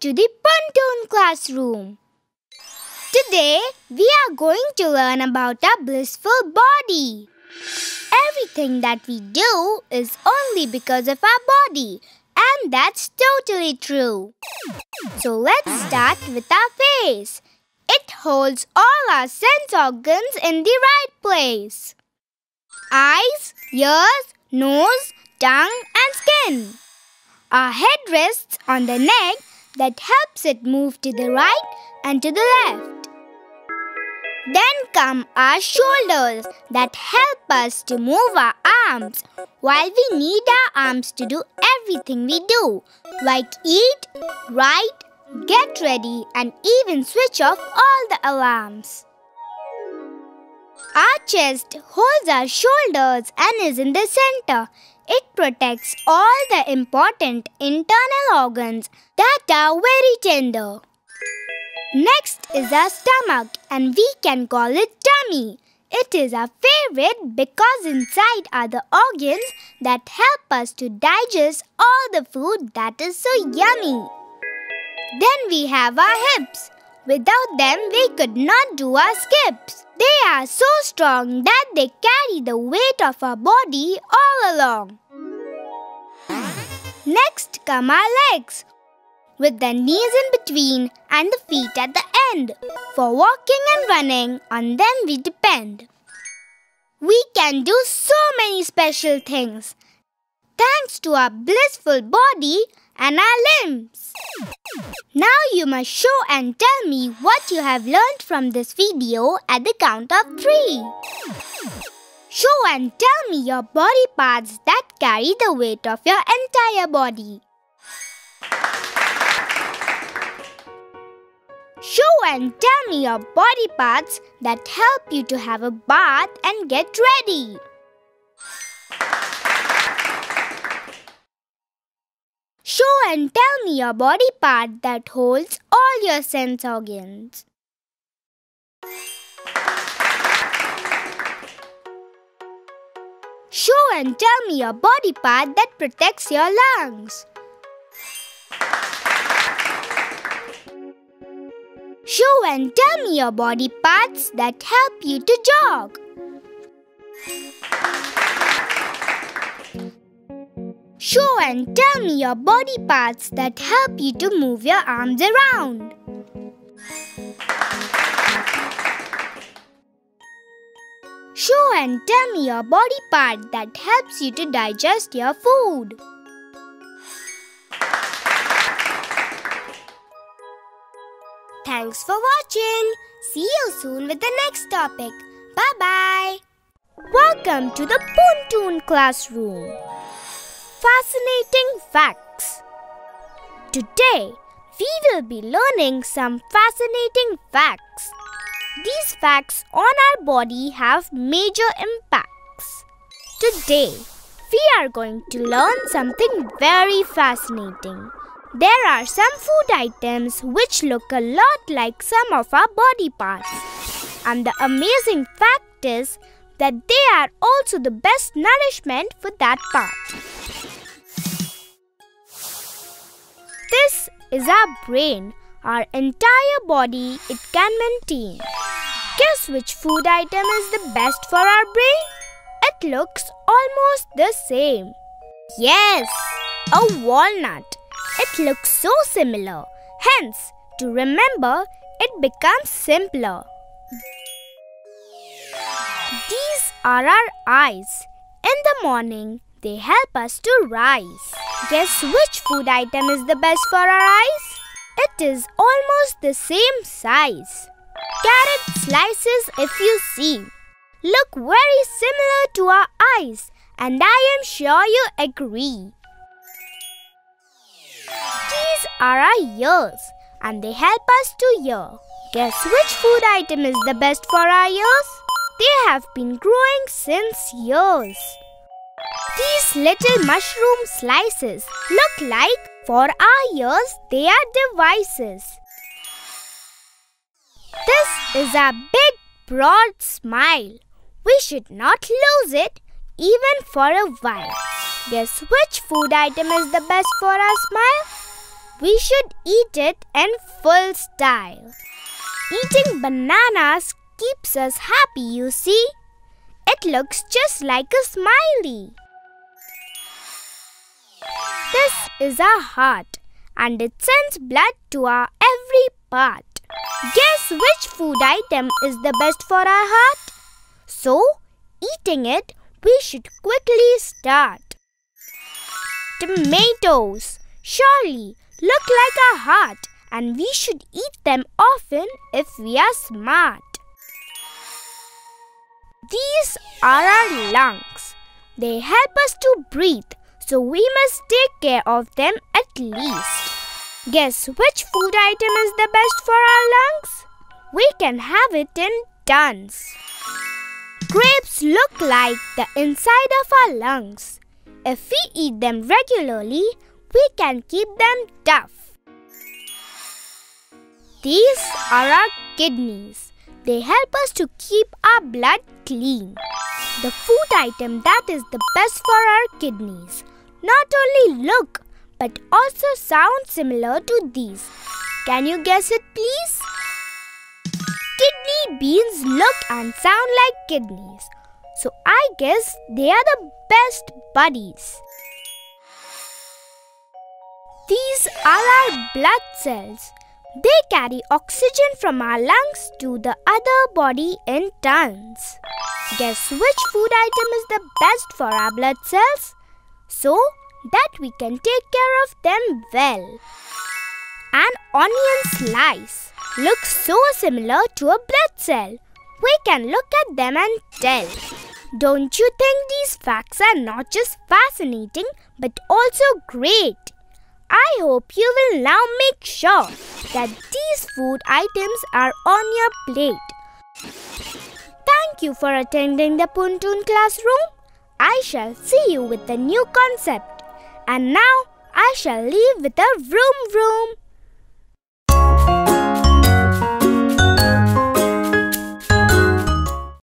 to the Puntoon classroom. Today, we are going to learn about our blissful body. Everything that we do is only because of our body, and that's totally true. So let's start with our face. It holds all our sense organs in the right place eyes, ears, nose, tongue, and skin. Our head rests on the neck that helps it move to the right and to the left. Then come our shoulders that help us to move our arms while we need our arms to do everything we do, like eat, write, get ready, and even switch off all the alarms. Our chest holds our shoulders and is in the center. It protects all the important internal organs that are very tender. Next is our stomach, and we can call it tummy. It is our favorite because inside are the organs that help us to digest all the food that is so yummy. Then we have our hips. Without them, we could not do our skips. They are so strong that they carry the weight of our body all along. Next come our legs, with the knees in between and the feet at the end. For walking and running, on them we depend. We can do so many special things thanks to our blissful body and our limbs. Now you must show and tell me what you have learned from this video at the count of three. Show and tell me your body parts that carry the weight of your entire body. Show and tell me your body parts that help you to have a bath and get ready. Show and tell me your body part that holds all your sense organs. Show and tell me your body part that protects your lungs. Show and tell me your body parts that help you to jog. Show and tell me your body parts that help you to move your arms around. Show and tell me your body part that helps you to digest your food. Thanks for watching. See you soon with the next topic. Bye bye. Welcome to the Puntoon classroom. Fascinating facts. Today, we will be learning some fascinating facts. These facts on our body have major impacts. Today, we are going to learn something very fascinating. There are some food items which look a lot like some of our body parts. And the amazing fact is that they are also the best nourishment for that part. Is our brain, our entire body it can maintain. Guess which food item is the best for our brain? It looks almost the same. Yes, a walnut. It looks so similar. Hence, to remember, it becomes simpler. These are our eyes. In the morning, they help us to rise. Guess which food item is the best for our eyes? It is almost the same size. Carrot slices, if you see, look very similar to our eyes, and I am sure you agree. These are our ears, and they help us to hear. Guess which food item is the best for our ears? They have been growing since years. These little mushroom slices look like for our ears they are devices. This is a big broad smile. We should not lose it even for a while. Guess which food item is the best for our smile? we should eat it in full style. Eating bananas keeps us happy, you see. It looks just like a smiley. This is our heart and it sends blood to our every part. Guess which food item is the best for our heart? So, eating it, we should quickly start. Tomatoes surely look like our heart and we should eat them often if we are smart. These are our lungs. They help us to breathe, so we must take care of them at least. Guess which food item is the best for our lungs? We can have it in tons. Grapes look like the inside of our lungs. If we eat them regularly, we can keep them tough. These are our kidneys. They help us to keep our blood clean. The food item that is the best for our kidneys not only look but also sound similar to these. Can you guess it, please? Kidney beans look and sound like kidneys. So I guess they are the best buddies. These are our blood cells. They carry oxygen from our lungs to the other body in tons. Guess which food item is the best for our blood cells? So, that we can take care of them well. An onion slice looks so similar to a blood cell. We can look at them and tell. Don't you think these facts are not just fascinating but also great? I hope you will now make sure that these food items are on your plate. Thank you for attending the Puntoon classroom. I shall see you with the new concept. And now I shall leave with a vroom vroom.